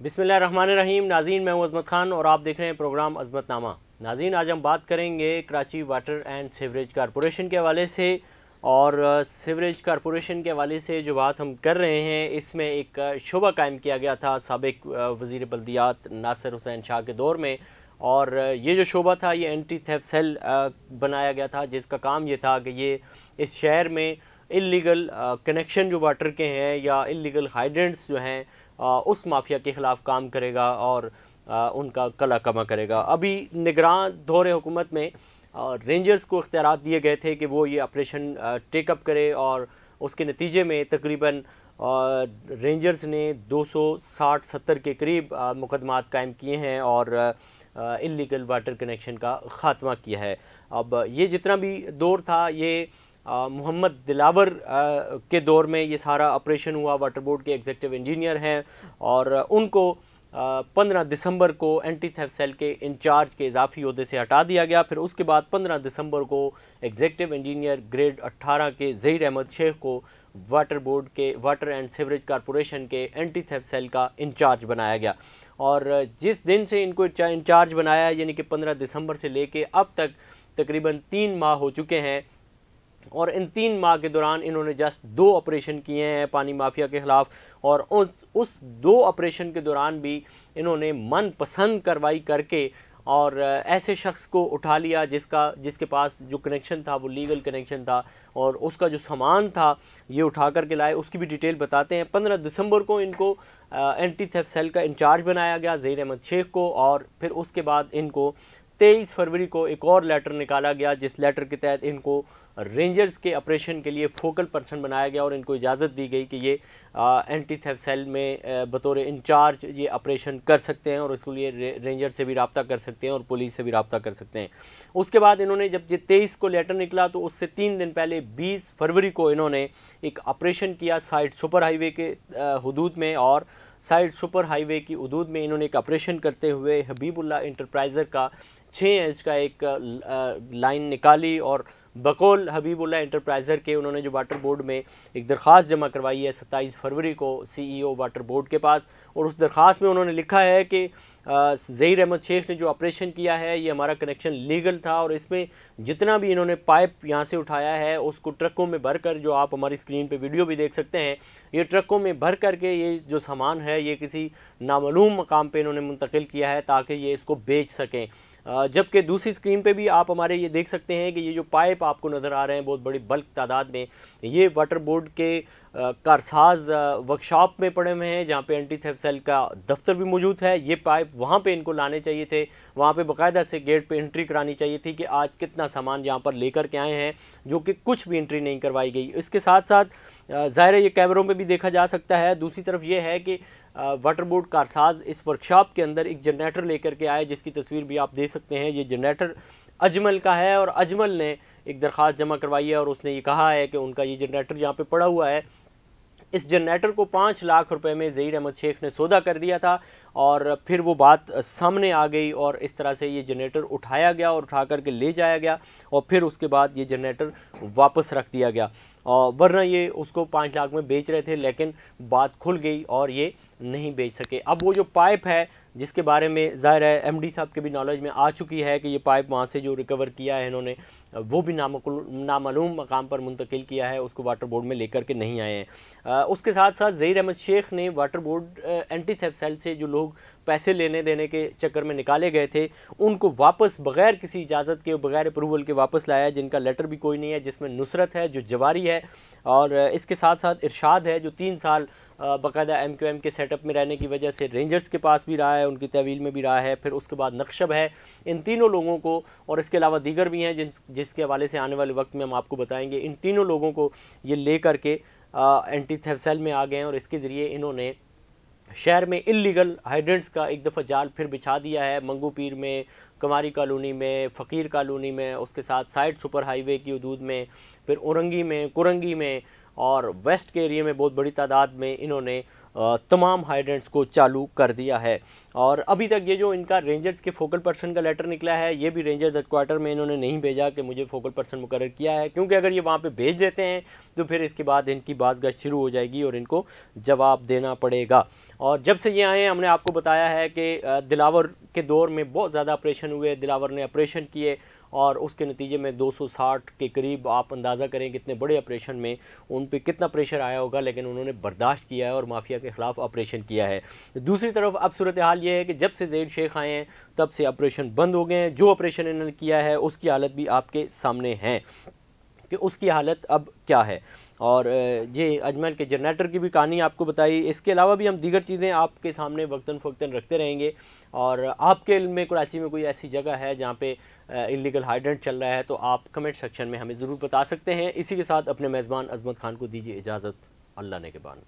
बिसमीम नाजीन, मैं हूँ अजमत खान और आप देख रहे हैं प्रोग्राम अजमतनामा। नाजीन, आज हम बात करेंगे Karachi water and sewerage corporation के हवाले से और सीवरेज कारपोरेशन के हवाले से जो बात हम कर रहे हैं, इसमें एक शोबा कायम किया गया था सबक वज़ी बल्दियात नासिर हुसैन शाह के दौर में और ये जो शोबा था, ये एंटी थेफ सेल बनाया गया था, जिसका काम ये था कि ये इस शहर में इलीगल कनेक्शन जो वाटर के हैं या इलीगल हाइड्रेंट्स जो हैं उस माफिया के ख़िलाफ़ काम करेगा और उनका कला कमा करेगा। अभी निगरान दौरे हुकूमत में रेंजर्स को इख्तियार दिए गए थे कि वो ये ऑपरेशन टेकअप करे और उसके नतीजे में तकरीबन रेंजर्स ने 260-70 के करीब मुकदमात कायम किए हैं और इलीगल वाटर कनेक्शन का ख़ात्मा किया है। अब ये जितना भी दौर था, ये मोहम्मद दिलावर के दौर में ये सारा ऑपरेशन हुआ। वाटर बोर्ड के एग्जेक्टिव इंजीनियर हैं और उनको पंद्रह दिसंबर को एंटी थेफ सेल के इंचार्ज के इजाफी अहदे से हटा दिया गया। फिर उसके बाद पंद्रह दिसंबर को एग्जेक्टिव इंजीनियर ग्रेड अट्ठारह के जहीर अहमद शेख को वाटर बोर्ड के वाटर एंड सीवरेज कॉरपोरेशन के एंटी थेफ सेल का इंचार्ज बनाया गया। और जिस दिन से इनको इंचार्ज बनाया, यानी कि पंद्रह दिसंबर से लेके अब तक तकरीबन तीन माह हो चुके हैं और इन तीन माह के दौरान इन्होंने जस्ट दो ऑपरेशन किए हैं पानी माफिया के ख़िलाफ़, और उस उस दो ऑपरेशन के दौरान भी इन्होंने मन पसंद कार्रवाई करके और ऐसे शख्स को उठा लिया जिसका, जिसके पास जो कनेक्शन था, वो लीगल कनेक्शन था, और उसका जो सामान था, ये उठा कर के लाए। उसकी भी डिटेल बताते हैं। पंद्रह दिसंबर को इनको एंटी थेफ सेल का इंचार्ज बनाया गया जहीर अहमद शेख को, और फिर उसके बाद इनको तेईस फरवरी को एक और लेटर निकाला गया, जिस लेटर के तहत इनको रेंजर्स के ऑपरेशन के लिए फोकल पर्सन बनाया गया और इनको इजाज़त दी गई कि ये एंटी थेफ सेल में बतौर इंचार्ज ये ऑपरेशन कर सकते हैं और इसके लिए रेंजर से भी रबता कर सकते हैं और पुलिस से भी रबता कर सकते हैं। उसके बाद इन्होंने जब ये तेईस को लेटर निकला तो उससे तीन दिन पहले बीस फरवरी को इन्होंने एक ऑपरेशन किया साइड सुपर हाईवे के हदूद में और साइड सुपर हाईवे की हदूद में इन्होंने एक ऑपरेशन करते हुए हबीबुल्ला इंटरप्राइज़र का छः इंच का एक लाइन निकाली और बकौल हबीबुल्ला इंटरप्राइज़र के उन्होंने जो वाटर बोर्ड में एक दरख्वास्त जमा करवाई है सत्ताईस फरवरी को सीईओ वाटर बोर्ड के पास और उस दरख्वास्त में उन्होंने लिखा है कि ज़हीर अहमद शेख ने जो ऑपरेशन किया है, ये हमारा कनेक्शन लीगल था और इसमें जितना भी इन्होंने पाइप यहाँ से उठाया है, उसको ट्रकों में भर कर जो आप हमारी स्क्रीन पर वीडियो भी देख सकते हैं, ये ट्रकों में भर कर के ये जो सामान है, ये किसी नामूम मकाम पर इन्होंने मुंतकिल किया है ताकि ये इसको बेच सकें। जबकि दूसरी स्क्रीन पे भी आप हमारे ये देख सकते हैं कि ये जो पाइप आपको नज़र आ रहे हैं, बहुत बड़ी बल्क तादाद में, ये वाटर बोर्ड के कारसाज वर्कशॉप में पड़े हुए हैं, जहाँ पे एंटी थेफ सेल का दफ्तर भी मौजूद है। ये पाइप वहाँ पे इनको लाने चाहिए थे। वहाँ पे बाकायदा से गेट पे एंट्री करानी चाहिए थी कि आज कितना सामान यहाँ पर लेकर के आए हैं, जो कि कुछ भी एंट्री नहीं करवाई गई। इसके साथ साथ ज़ाहिर ये कैमरों में भी देखा जा सकता है। दूसरी तरफ़ ये है कि वाटर बोर्ड कारसाज इस वर्कशॉप के अंदर एक जनरेटर लेकर के आए, जिसकी तस्वीर भी आप देख सकते हैं। ये जनरेटर अजमल का है और अजमल ने एक दरख्वास्त जमा करवाई है और उसने ये कहा है कि उनका ये जनरेटर यहाँ पे पड़ा हुआ है। इस जनरेटर को पाँच लाख रुपए में ज़हीर अहमद शेख ने सौदा कर दिया था और फिर वो बात सामने आ गई और इस तरह से ये जनरेटर उठाया गया और उठा करके ले जाया गया और फिर उसके बाद ये जनरेटर वापस रख दिया गया। और वरना ये उसको पाँच लाख में बेच रहे थे, लेकिन बात खुल गई और ये नहीं बेच सके। अब वो जो पाइप है, जिसके बारे में ज़ाहिर है एमडी साहब के भी नॉलेज में आ चुकी है कि ये पाइप वहाँ से जो रिकवर किया है इन्होंने, वो भी नामालूम मकाम पर मुंतकिल किया है, उसको वाटर बोर्ड में लेकर के नहीं आए हैं। उसके साथ साथ जहीर अहमद शेख ने water board anti theft cell से जो लोग पैसे लेने देने के चक्कर में निकाले गए थे, उनको वापस बगैर किसी इजाज़त के बगैर अप्रूवल के वापस लाया, जिनका लेटर भी कोई नहीं है, जिसमें नुसरत है, जो जवारी है, और इसके साथ साथ इरशाद है, जो तीन साल बाकायदा एम क्यू एम के सेटअप में रहने की वजह से रेंजर्स के पास भी रहा है, उनकी तहवील में भी रहा है, फिर उसके बाद नक्शब है। इन तीनों लोगों को, और इसके अलावा दीगर भी हैं जिन, जिसके हवाले से आने वाले वक्त में हम आपको बताएँगे, इन तीनों लोगों को ये ले करके एंटी थेफसेल में आ गए हैं, और इसके ज़रिए इन्होंने शहर में इलीगल हाइड्रेंट्स का एक दफ़ा जाल फिर बिछा दिया है, मंगू पीर में, कमारी कॉलोनी में, फ़कीर कॉलोनी में, उसके साथ साइड सुपर हाईवे की हदूद में, फिर औरंगी में, कुरंगी में और वेस्ट के एरिए में बहुत बड़ी तादाद में इन्होंने तमाम हाइड्रेंट्स को चालू कर दिया है। और अभी तक ये जो इनका रेंजर्स के फोकल पर्सन का लेटर निकला है, ये भी रेंजर्स हेडक्वार्टर में इन्होंने नहीं भेजा कि मुझे फोकल पर्सन मुकर किया है। क्योंकि अगर ये वहाँ पर भेज देते हैं तो फिर इसके बाद इनकी बाजगश्त शुरू हो जाएगी और इनको जवाब देना पड़ेगा। और जब से ये आए हैं, हमने आपको बताया है कि दिलावर के दौर में बहुत ज़्यादा ऑपरेशन हुए, दिलावर ने ऑपरेशन किए और उसके नतीजे में 260 के करीब आप अंदाज़ा करें कितने बड़े ऑपरेशन में उन पर कितना प्रेशर आया होगा, लेकिन उन्होंने बर्दाश्त किया है और माफिया के ख़िलाफ़ ऑपरेशन किया है। दूसरी तरफ़ अब सूरत हाल ये है कि जब से जैन शेख आए हैं, तब से ऑपरेशन बंद हो गए हैं। जो ऑपरेशन इन्होंने किया है, उसकी हालत भी आपके सामने हैं। कि उसकी हालत अब क्या है। और ये अजमेर के जनरेटर की भी कहानी आपको बताई। इसके अलावा भी हम दीगर चीज़ें आपके सामने वक्ता फ़क्ता रखते रहेंगे। और आपके में कराची में कोई ऐसी जगह है जहाँ पे इलीगल हाइड्रेंट चल रहा है तो आप कमेंट सेक्शन में हमें ज़रूर बता सकते हैं। इसी के साथ अपने मेज़बान अजमत खान को दीजिए इजाज़त। अल्लाह ने के बाद